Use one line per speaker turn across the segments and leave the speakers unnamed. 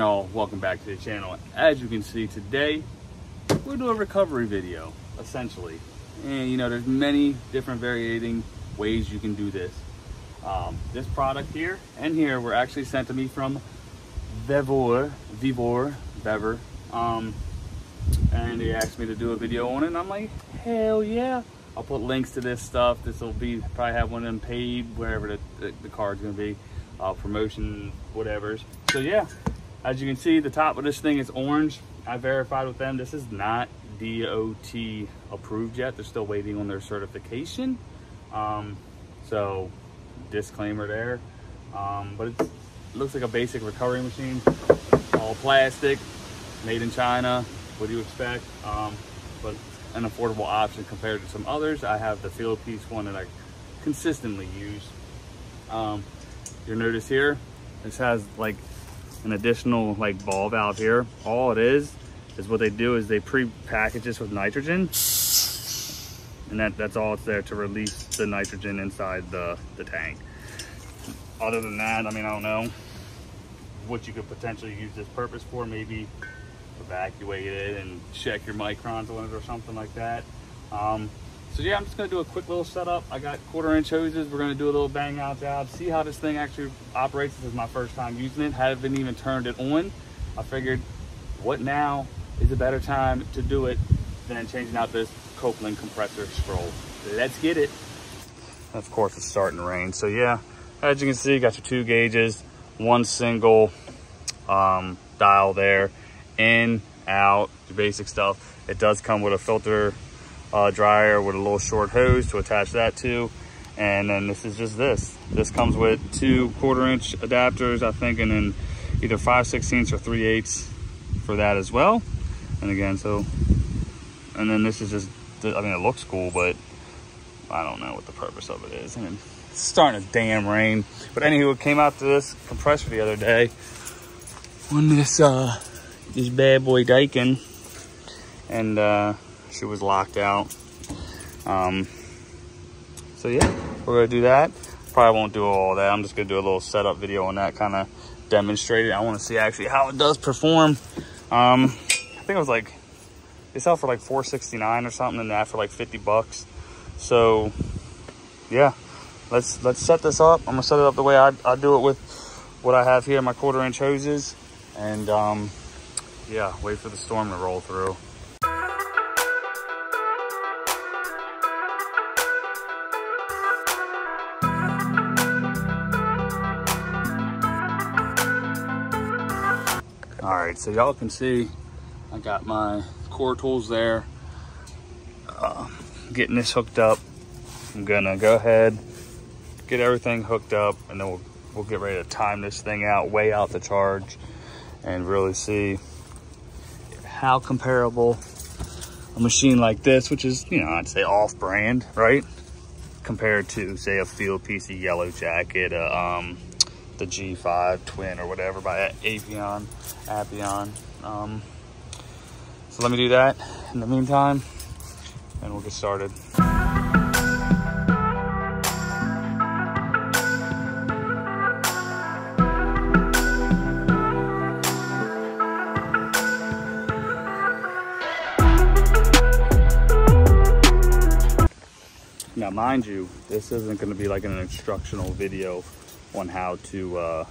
y'all welcome back to the channel. As you can see today we're doing a recovery video essentially. And you know there's many different varying ways you can do this. Um, this product here and here were actually sent to me from Vevor Vivor Bever um, and they asked me to do a video on it and I'm like hell yeah. I'll put links to this stuff. This will be probably have one of them paid wherever the, the, the card's gonna be. Uh, promotion whatever's so yeah as you can see the top of this thing is orange. I verified with them. This is not DOT approved yet. They're still waiting on their certification. Um, so disclaimer there. Um, but it looks like a basic recovery machine. All plastic made in China what do you expect? Um, but an affordable option compared to some others. I have the Fieldpiece one that I consistently use. Um, you'll notice here this has like an additional like ball valve here. All it is is what they do is they pre-package this with nitrogen. And that that's all it's there to release the nitrogen inside the the tank. Other than that i mean i don't know what you could potentially use this purpose for. Maybe evacuate it and check your microns on it or something like that. Um, so yeah, I'm just gonna do a quick little setup. I got quarter inch hoses. We're gonna do a little bang out job. See how this thing actually operates. This is my first time using it. Haven't even turned it on. I figured what now is a better time to do it than changing out this Copeland compressor scroll. Let's get it. Of course, it's starting to rain. So yeah, as you can see, you got your two gauges, one single um, dial there, in, out, your basic stuff. It does come with a filter uh, dryer with a little short hose to attach that to. And then this is just this. This comes with two quarter inch adapters, I think, and then either 5 16ths or 3 eighths for that as well. And again, so, and then this is just, I mean, it looks cool, but I don't know what the purpose of it is. And it's starting to damn rain. But anywho, it came out to this compressor the other day on this, uh, this bad boy Daikin. And, uh, she was locked out. Um, so yeah, we're gonna do that. Probably won't do all that. I'm just gonna do a little setup video on that, kind of demonstrate it. I want to see actually how it does perform. Um, I think it was like they sell for like 469 or something, and that for like 50 bucks. So yeah, let's let's set this up. I'm gonna set it up the way I, I do it with what I have here, my quarter inch hoses, and um, yeah, wait for the storm to roll through. So y'all can see i got my core tools there. Uh, getting this hooked up. I'm gonna go ahead get everything hooked up and then we'll we'll get ready to time this thing out weigh out the charge and really see how comparable a machine like this which is you know i'd say off brand right? Compared to say a Fieldpiece of yellow jacket um the G5 twin or whatever by Avion, Appion. Um, so let me do that in the meantime and we'll get started. Now, mind you, this isn't going to be like an instructional video on how to uh,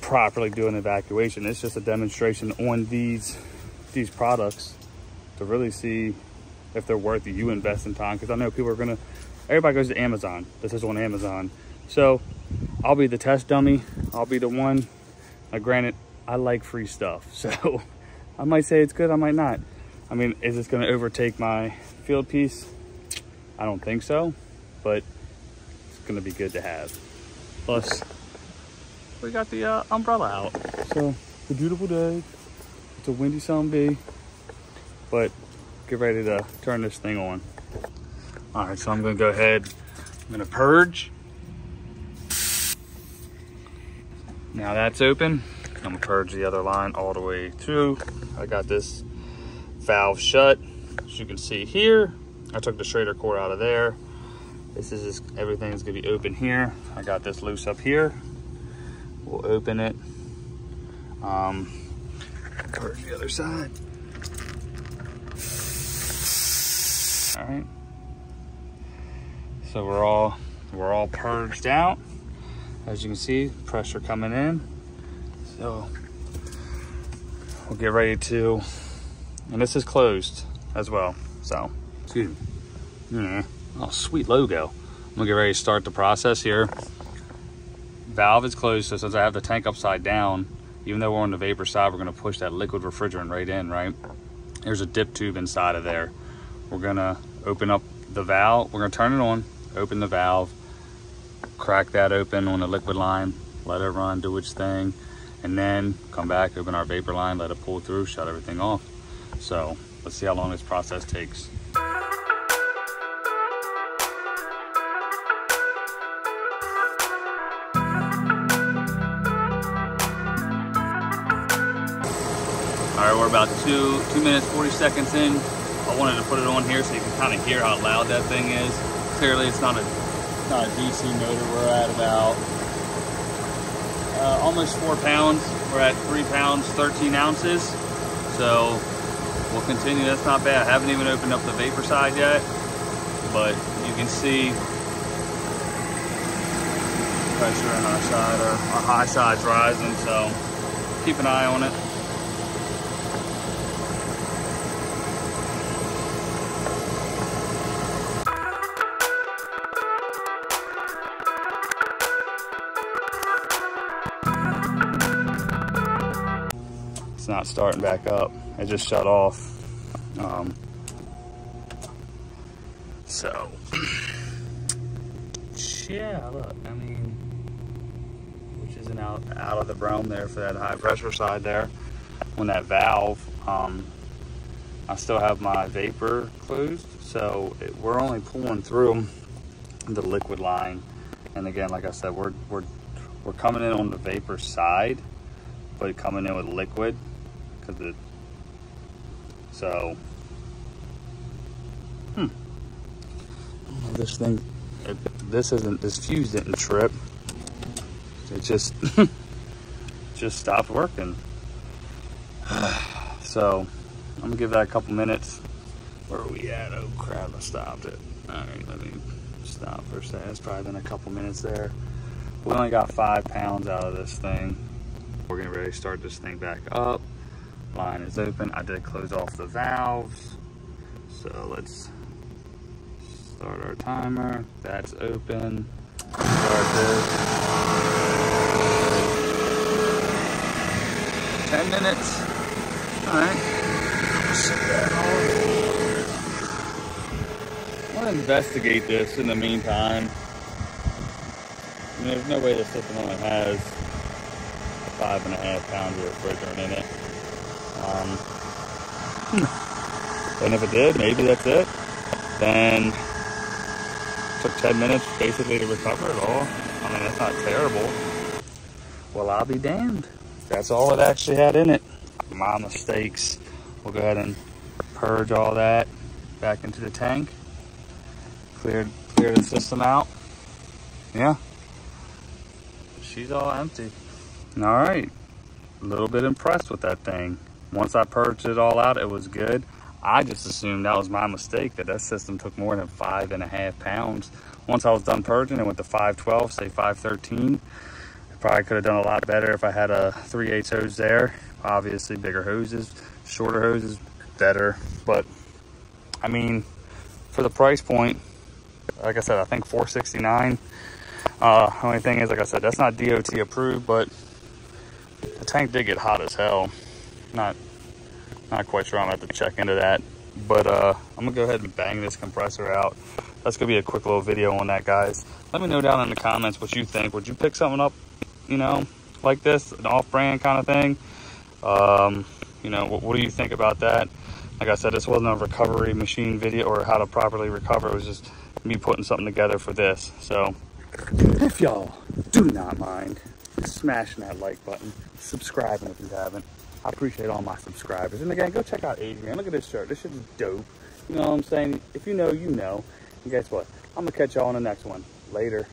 properly do an evacuation. It's just a demonstration on these these products to really see if they're worth you investing time. Because I know people are gonna, everybody goes to Amazon. This is on Amazon. So I'll be the test dummy. I'll be the one. Now, granted, I like free stuff. So I might say it's good, I might not. I mean, is this gonna overtake my Fieldpiece? I don't think so, but it's gonna be good to have. Plus, we got the uh, umbrella out. So, it's a beautiful day. It's a windy bee, but get ready to turn this thing on. All right, so I'm gonna go ahead, I'm gonna purge. Now that's open. I'm gonna purge the other line all the way through. I got this valve shut. As you can see here, I took the Schrader core out of there. This is just, everything's gonna be open here. I got this loose up here. We'll open it. Um, purge the other side. All right. So we're all we're all purged out. As you can see, pressure coming in. So we'll get ready to, and this is closed as well. So, excuse me. Yeah. Oh, sweet logo. I'm gonna get ready to start the process here. Valve is closed, so since I have the tank upside down, even though we're on the vapor side, we're gonna push that liquid refrigerant right in, right? There's a dip tube inside of there. We're gonna open up the valve. We're gonna turn it on, open the valve, crack that open on the liquid line, let it run, do its thing, and then come back, open our vapor line, let it pull through, shut everything off. So let's see how long this process takes. About two, two minutes, 40 seconds in. I wanted to put it on here so you can kind of hear how loud that thing is. Clearly it's not a, not a DC motor. We're at about uh, almost four pounds. We're at three pounds, 13 ounces. So we'll continue, that's not bad. I haven't even opened up the vapor side yet, but you can see pressure on our side, our, our high side's rising, so keep an eye on it. It's not starting back up. It just shut off. Um, so, yeah, look, I mean, which isn't out, out of the realm there for that high pressure side there. On that valve, um, I still have my vapor closed, so it, we're only pulling through the liquid line. And again, like I said, we're, we're, we're coming in on the vapor side, but coming in with liquid because it so hmm. This thing it, this isn't this fuse didn't trip. It just just stopped working. So I'm gonna give that a couple minutes. Where are we at? Oh crap I stopped it. All right let me stop for a second. It's probably been a couple minutes there. We only got five pounds out of this thing. We're getting ready to start this thing back up line is open. I did close off the valves. So let's start our timer. That's open. Start this. 10 minutes. All right. Set that. I'm gonna investigate this in the meantime. I mean, there's no way the system only has five and a half pounds of refrigerant in it. Um, and if it did, maybe that's it. Then took 10 minutes basically to recover it all. I mean, that's not terrible. Well, I'll be damned. That's all it actually had in it. My mistakes. We'll go ahead and purge all that back into the tank. Clear, clear the system out. Yeah. She's all empty. All right. A little bit impressed with that thing. Once I purged it all out, it was good. I just assumed that was my mistake, that that system took more than five and a half pounds. Once I was done purging, it went to 512, say 513. I probably could have done a lot better if I had a 3 8 hose there. Obviously, bigger hoses, shorter hoses, better. But, I mean, for the price point, like I said, I think 469. Uh, only thing is, like I said, that's not DOT approved, but the tank did get hot as hell. Not not quite sure. I'm gonna have to check into that. But uh, I'm gonna go ahead and bang this compressor out. That's gonna be a quick little video on that, guys. Let me know down in the comments what you think. Would you pick something up, you know, like this, an off-brand kind of thing? Um, you know, what, what do you think about that? Like I said, this wasn't a recovery machine video or how to properly recover. It was just me putting something together for this. So if y'all do not mind, smashing that like button, subscribing if you haven't. I appreciate all my subscribers. And again, go check out Adrian. Look at this shirt. This shit is dope. You know what I'm saying? If you know, you know. And guess what? I'm going to catch y'all on the next one. Later.